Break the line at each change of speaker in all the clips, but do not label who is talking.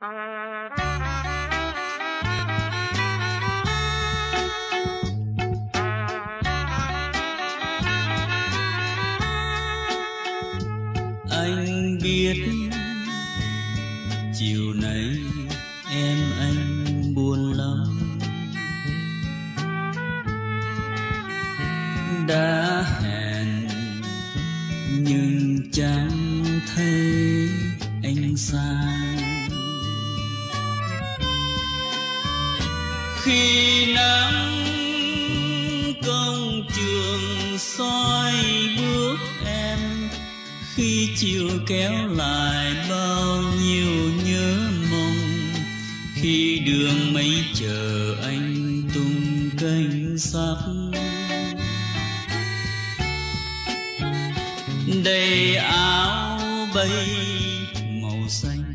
anh biết chiều nay em anh buồn lắm. Đã khi chiều kéo lại bao nhiêu nhớ mong khi đường mây chờ anh tung cánh sắc đầy áo bay màu xanh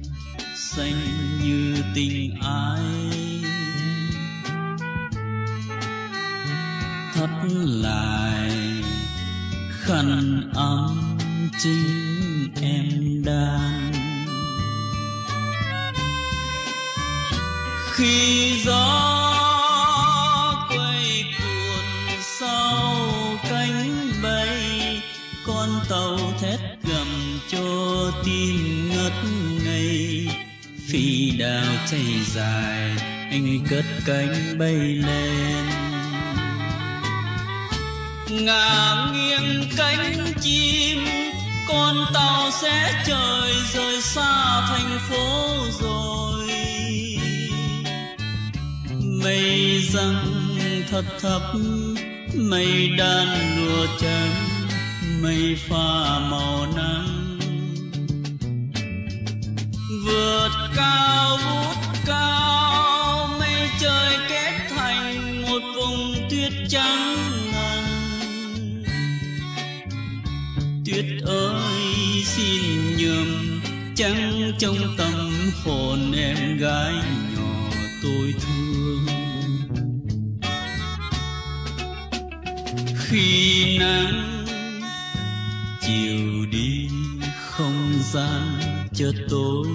xanh như tình ai. Thắt lại khăn ấm chính em đang. Khi gió quay cuồng sau cánh bay, con tàu thét gầm cho tim ngất ngây. Phi đào chạy dài, anh cất cánh bay lên. Ngả nghiêng cánh chim sẽ trời rời xa thành phố rồi. Mây răng thật thấp mây đan lùa trắng, mây pha màu nắng. Vượt cao vút cao, mây trời kết thành một vùng tuyết trắng. Chăng trong tâm hồn em gái nhỏ tôi thương? Khi nắng chiều đi không gian cho tôi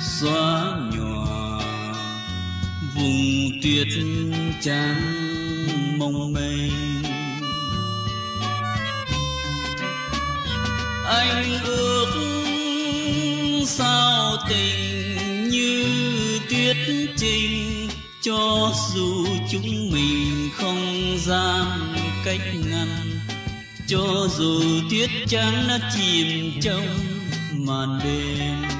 xóa nhòa vùng tuyết trắng mong mê anh ước sao tình như tuyết trình, cho dù chúng mình không dám cách ngăn cho dù tuyết trắng đã chìm trong màn đêm.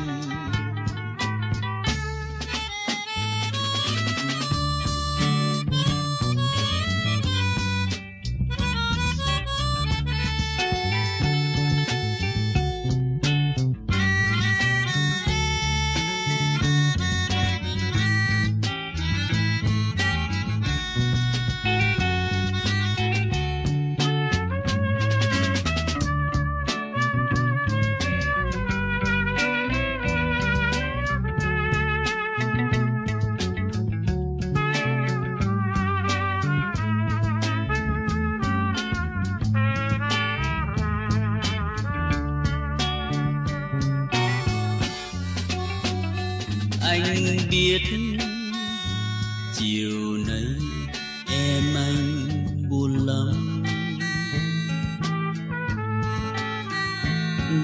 Biết chiều nay em anh buồn lắm.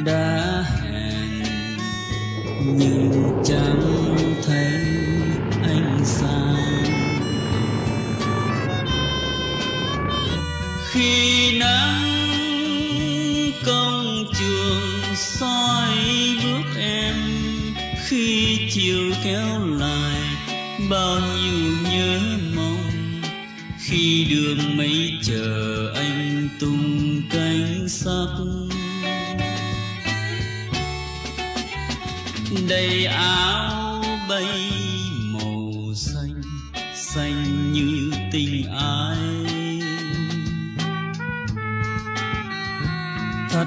Đã hẹn nhưng chẳng thấy anh sang khi nắng công trường soi bước em, khi chiều kéo lại bao nhiêu nhớ mong. Khi đường mây chờ anh tung cánh sắc đầy áo bay màu xanh xanh như tình ai. Thắt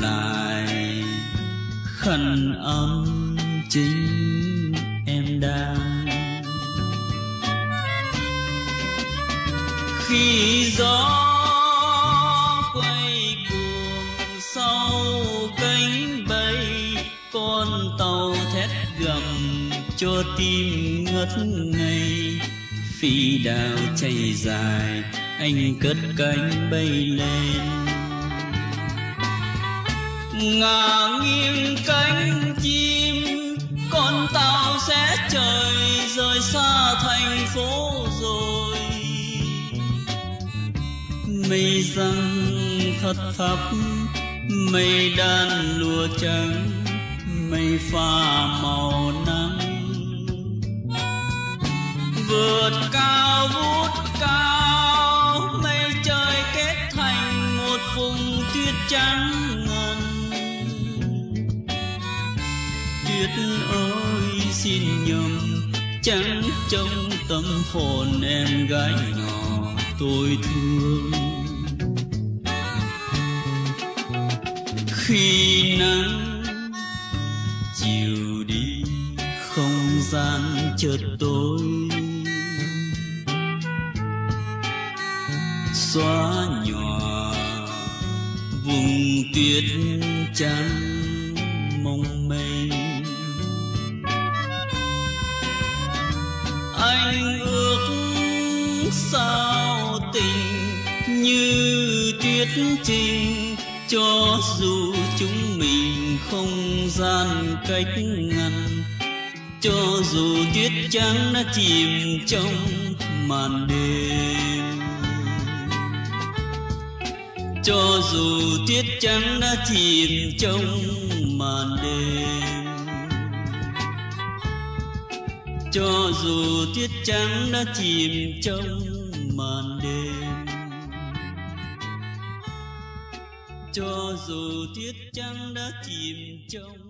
lại khăn ấm chính cho tim ngất ngây. Phi đào chạy dài, anh cất cánh bay lên. Ngả nghiêng cánh chim, con tàu sẽ trời rời xa thành phố rồi. Mây răng thật thấp, mây đan lùa trắng, mây pha màu nắng vượt cao vút cao, mây trời kết thành một vùng tuyết trắng ngần. Tuyết ơi, xin nhầm trắng trong tâm hồn em gái nhỏ tôi thương. Khi nắng chiều đi, không gian chợt tối. Xóa nhòa, vùng tuyết trắng mong manh anh ước sao tình như tuyết trình cho dù chúng mình không gian cách ngăn, cho dù tuyết trắng đã chìm trong màn đêm. Cho dù tuyết trắng đã chìm trong màn đêm. Cho dù tuyết trắng đã chìm trong màn đêm. Cho dù tuyết trắng đã chìm trong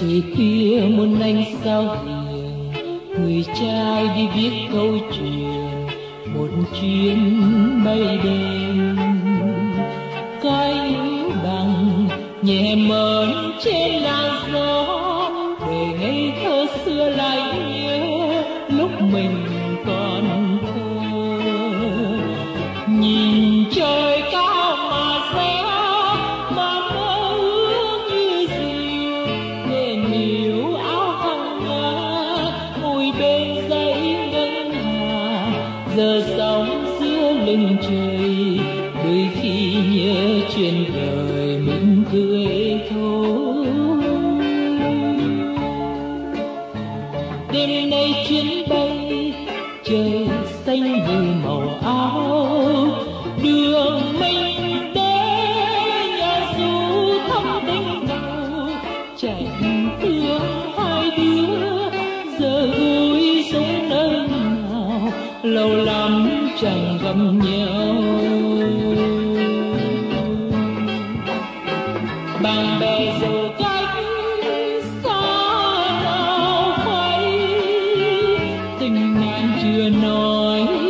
trời khuya muôn anh sao hiền. Người trai đi viết câu chuyện, một chuyến bay đêm. Cánh bằng nhẹ mơn trên làn giờ sóng giữa lưng trời đôi khi nhớ chuyện đời mình cười. Chẳng gặp nhau bạn bè dù cách xa nào quay tình ngàn chưa nói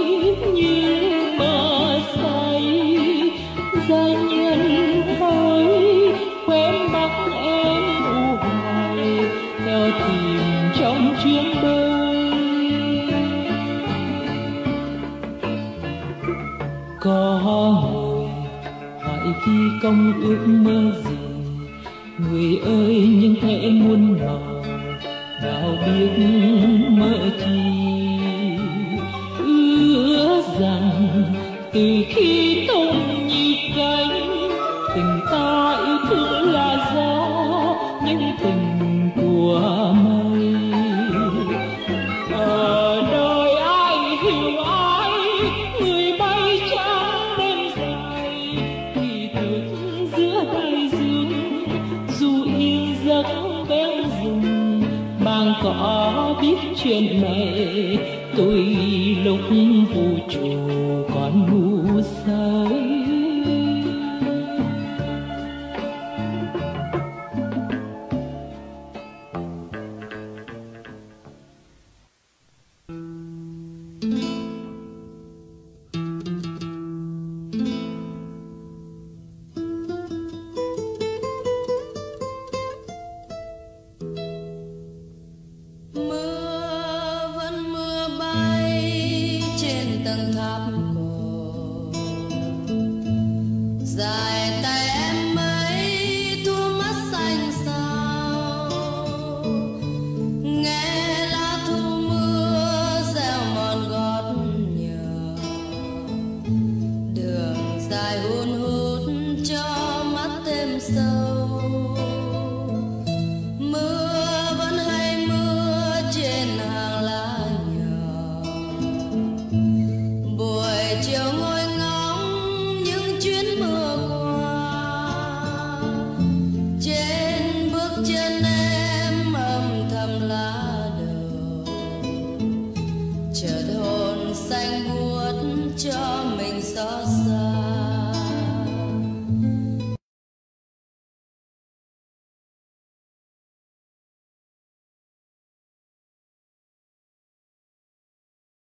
công ước mơ gì? Người ơi nhưng thế muôn màu nào biết mơ chi ước rằng từ khi tôi chuyện này tôi lúc vũ trụ